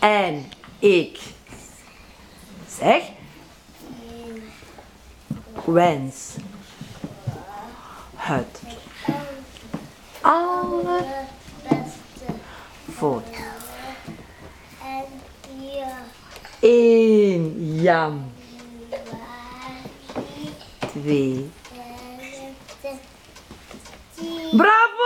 en ik zeg wens het beste voor in 2. de Bravo!